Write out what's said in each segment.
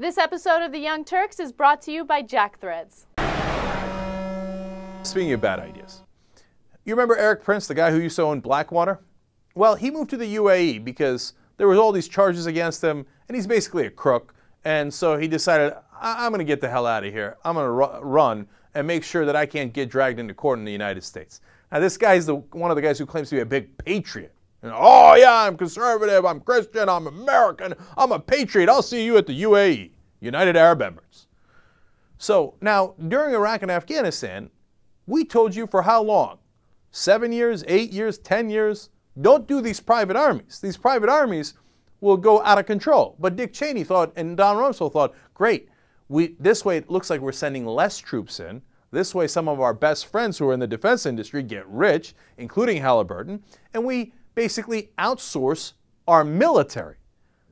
This episode of The Young Turks is brought to you by Jack Threads. Speaking of bad ideas, you remember Erik Prince, the guy who used to own Blackwater? Well, he moved to the UAE because there was all these charges against him, and he's basically a crook. And so he decided, I- am going to get the hell out of here. I'm going to ru- run and make sure that I can't get dragged into court in the United States. Now, this guy's the, one of the guys who claims to be a big patriot. Know, oh, yeah, I'm conservative, I'm Christian, I'm American, I'm a patriot. I'll see you at the UAE, United Arab Emirates. So now, during Iraq and Afghanistan, we told you for how long? Seven years, eight years, ten years? Don't do these private armies. These private armies will go out of control. But Dick Cheney thought, and Don Rumsfeld thought, great, we, this way it looks like we're sending less troops in. This way, some of our best friends who are in the defense industry get rich, including Halliburton, and we basically outsource our military.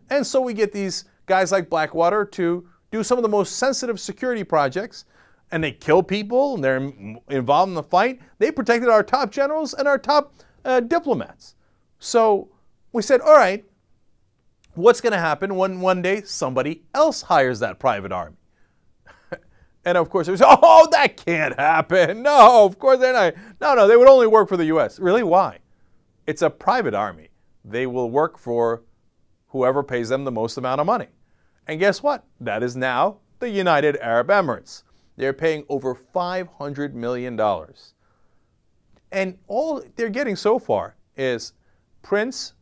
And so we get these guys like Blackwater to do some of the most sensitive security projects, and they kill people, and they're involved in the fight. They protected our top generals and our top uh, diplomats. So we said, all right, what's going to happen when one day somebody else hires that private army? And of course, it was, oh, that can't happen. No, of course they're not. No, no, they would only work for the U.S. Really? Why? It's a private army. They will work for whoever pays them the most amount of money. And guess what? That is now the United Arab Emirates. They're paying over $500 million. And all they're getting so far is Prince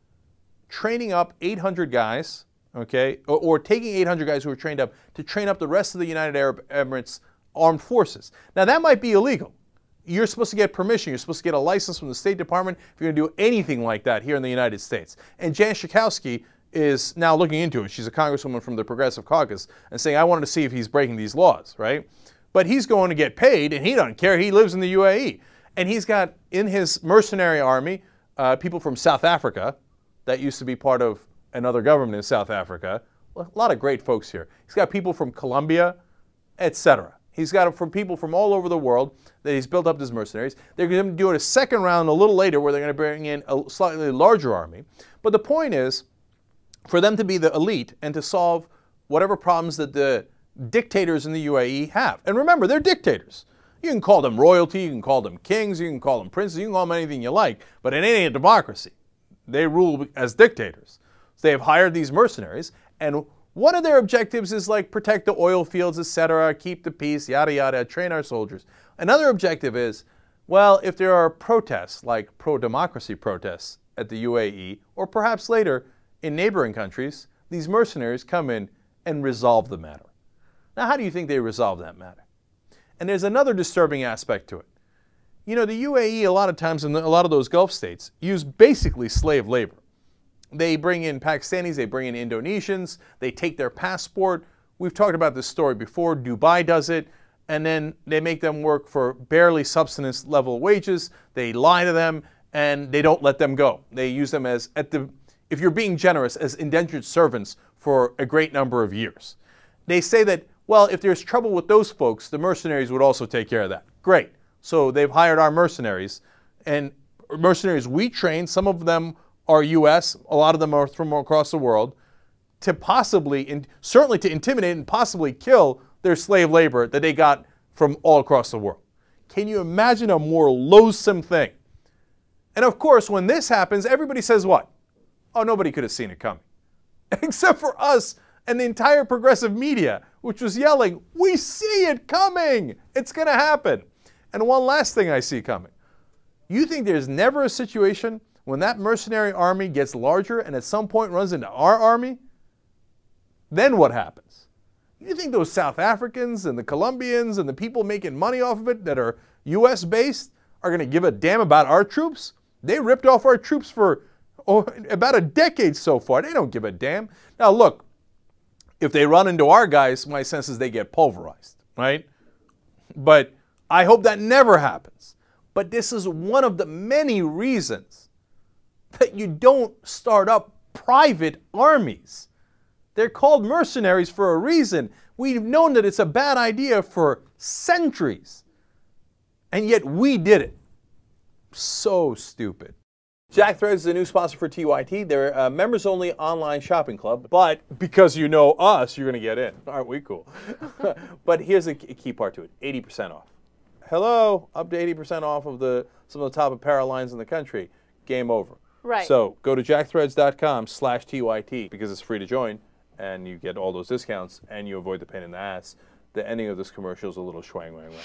training up 800 guys okay, or, or, taking 800 guys who are trained up to train up the rest of the United Arab Emirates armed forces. Now, that might be illegal. You're supposed to get permission. You're supposed to get a license from the State Department if you're going to do anything like that here in the United States. And Jan Schakowsky is now looking into it. She's a congresswoman from the Progressive Caucus and saying, I wanted to see if he's breaking these laws, right? But he's going to get paid and he doesn't care. He lives in the UAE. And he's got in his mercenary army uh, people from South Africa that used to be part of another government in South Africa. A lot of great folks here. He's got people from Colombia, etc. He's got from people from all over the world that he's built up as mercenaries. They're going to do it a second round a little later where they're going to bring in a slightly larger army. But the point is for them to be the elite and to solve whatever problems that the dictators in the UAE have. And remember, they're dictators. You can call them royalty, you can call them kings, you can call them princes, you can call them anything you like, but it ain't a democracy. They rule as dictators. So they have hired these mercenaries, and one of their objectives is like protect the oil fields, etc., keep the peace, yada yada, train our soldiers. Another objective is, well, if there are protests, like pro-democracy protests at the UAE, or perhaps later in neighboring countries, these mercenaries come in and resolve the matter. Now, how do you think they resolve that matter? And there's another disturbing aspect to it. You know, the UAE, a lot of times in a lot of those Gulf states, use basically slave labor. They bring in Pakistanis, they bring in Indonesians, they take their passport. We've talked about this story before. Dubai does it, and then they make them work for barely subsistence level wages. They lie to them, and they don't let them go. They use them as, at the, if you're being generous, as indentured servants for a great number of years. They say that, well, if there's trouble with those folks, the mercenaries would also take care of that. Great. So they've hired our mercenaries, and mercenaries we train, some of them are U.S., a lot of them are from across the world, to possibly, and certainly to intimidate and possibly kill their slave labor that they got from all across the world. Can you imagine a more loathsome thing? And of course, when this happens, everybody says what? Oh, nobody could have seen it coming. Except for us and the entire progressive media, which was yelling, We see it coming! It's going to happen. And one last thing I see coming. You think there's never a situation when that mercenary army gets larger and at some point runs into our army, then what happens? You think those South Africans and the Colombians and the people making money off of it that are U.S. based are going to give a damn about our troops? They ripped off our troops for oh, about a decade so far. They don't give a damn. Now, look, if they run into our guys, my sense is they get pulverized, right? But I hope that never happens. But this is one of the many reasons that you don't start up private armies. They're called mercenaries for a reason. We've known that it's a bad idea for centuries. And yet we did it. So stupid. Jack Threads is a new sponsor for TYT. They're a members only online shopping club, but because you know us, you're going to get in. Aren't we cool? but here's the key part to it 80% off. Hello, up to 80% off of the some of the top apparel lines in the country. Game over. Right. So go to jackthreads.com slash TYT because it's free to join and you get all those discounts and you avoid the pain in the ass. The ending of this commercial is a little schwang wang wang.